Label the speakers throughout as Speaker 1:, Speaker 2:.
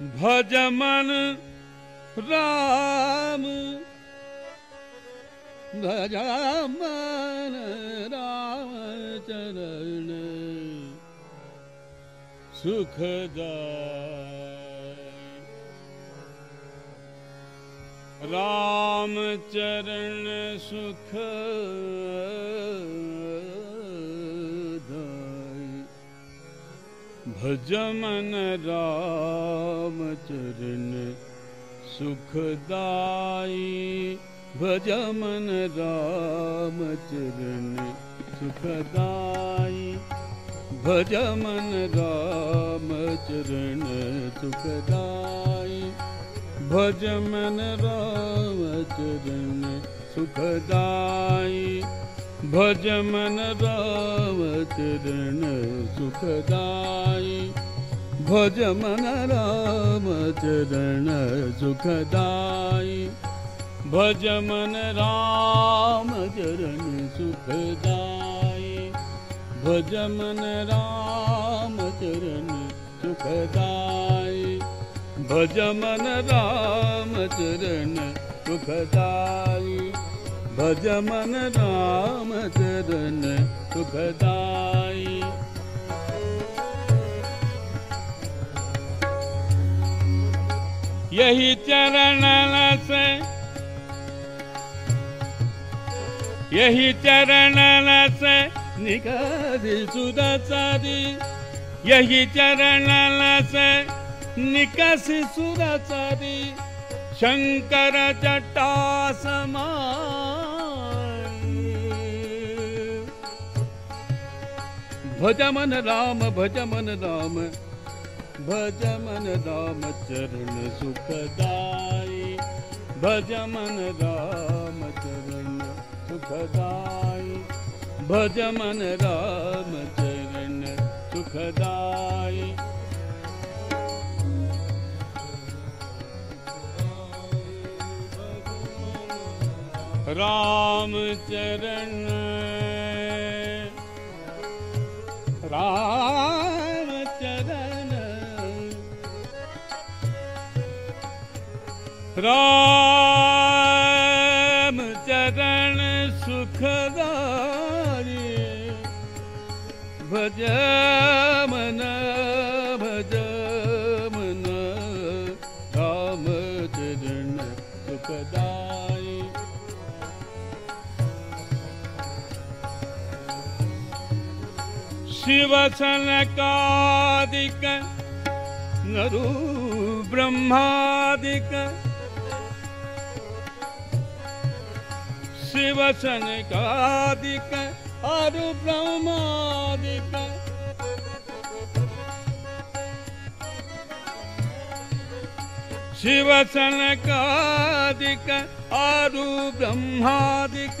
Speaker 1: भज मन राम। भज मन राम चरण सुखदा राम चरण सुख भजमन रामचरण सुखदाय। भजमन रामचरण सुखदाय। भजमन रामचरण सुखदाय। भजन रामचरण सुखदाय। भजन राम चरण सुखदाय। भजमन राम चरण सुखदाय। भजमन राम चरण सुखदाय। भजमन राम चरण सुखदाय। भजन राम चरण सुखदाय। भज मन राम चरण सुखदाई। यही चरण से यही चरण से निकाली सुरचारी यही चरण से निकसी सुरचारी शंकर जटा भज मन राम भज मन राम भज राम चरण सुखदाई। भज मन राम चरण सुखदाई। भज मन राम चरण सुखदाई। राम चरण चरण चरण सुखगारे भज शिवसनकादिक नरु ब्रह्मादिक। शिवसनकादिक अरु ब्रह्मादिक। शिवसनकादिक अरु ब्रह्मादिक।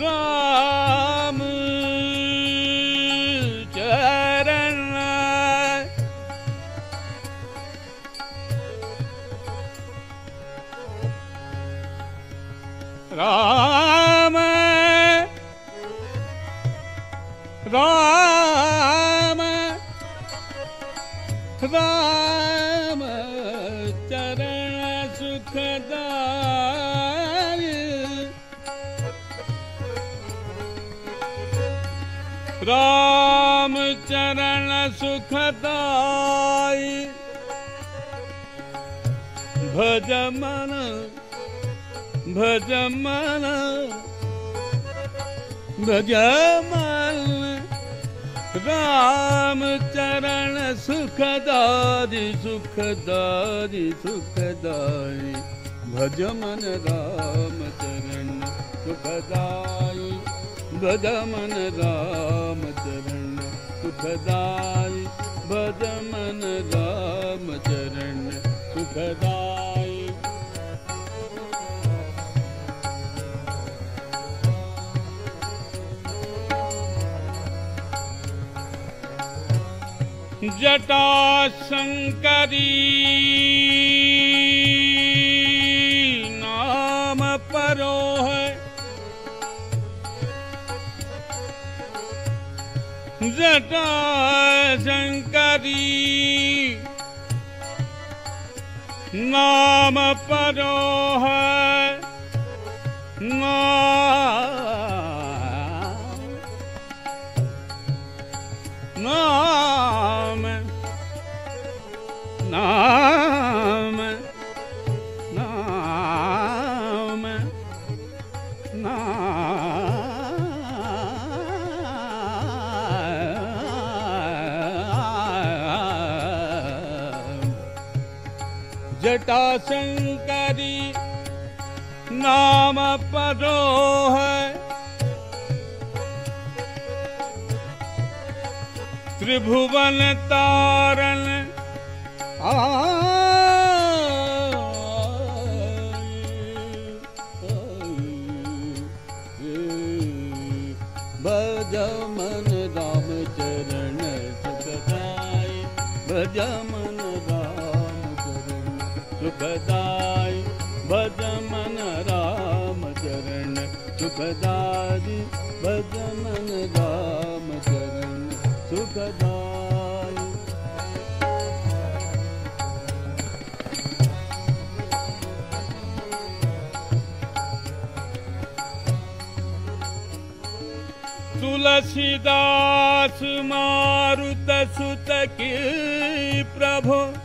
Speaker 1: ਰਾਮ ਚਰਨ ਰਾਮ ਰਾਮ ਰਾਮ ਚਰਨ ਸੁਖਦਾ राम चरण सुखदाजमन भज मन भजम राम चरण सुखदारि सुखदरि सुखदाय। भजमन राम चरण सुखदाय भज मन राम चरण सुखदाई। भज मन राम चरण सुखदाई। जटा शंकरी। शंकरी नाम परो जटा शंकरी नाम परो है त्रिभुवन तारण सुखदाई भज मन राम चरण। मन राम चरण। सुखदाई तुलसीदास मारुत सुत की प्रभु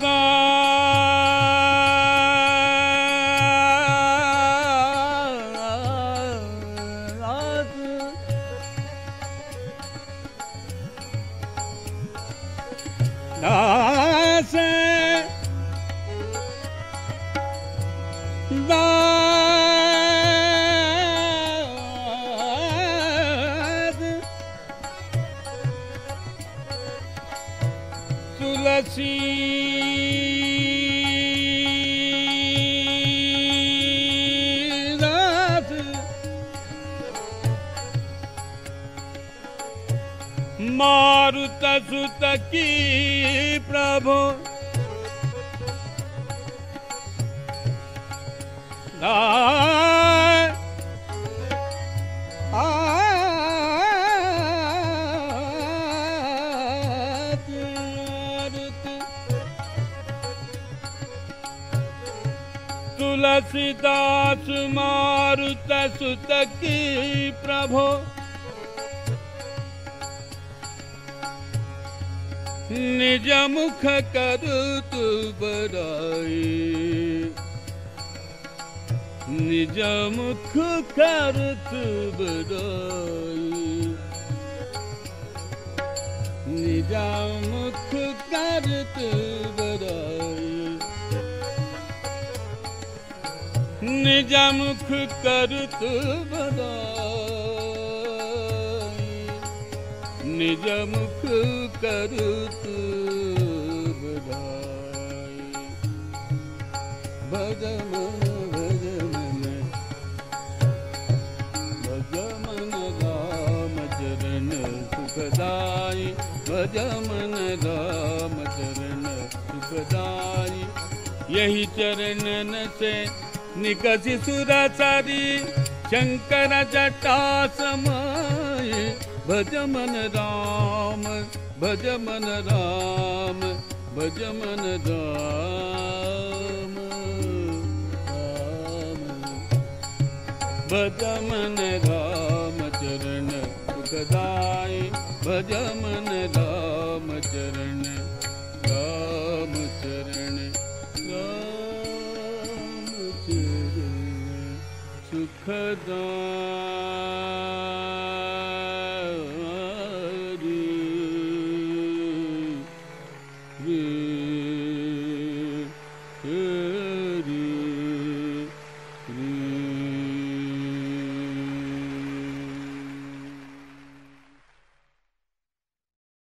Speaker 1: ਲੱਗਾ see सुत की प्रभु दास तुलसीदास मारुत सुत की प्रभु ਨਿਜ ਮੁਖ ਕਰਤ ਬੜਾਈ ਨਿਜ ਮੁਖ ਕਰਤ ਬੜਾਈ ਨਿਜ ਮੁਖ ਕਰਤ ਬੜਾਈ ਨਿਜ ਮੁਖ ਕਰਤ ਬੜਾਈ बराई निज मुख करत बराई भज मन भज मन भज मन राम चरण सुखदाई। भज मन राम चरण सुखदाई। यही चरणन से निकसी सुरसरी शंकर जटा समाय भज मन राम भज मन राम भज मन राम। चरण सुखदाई भज मन राम चरण राम चरण राम चरण सुखदाई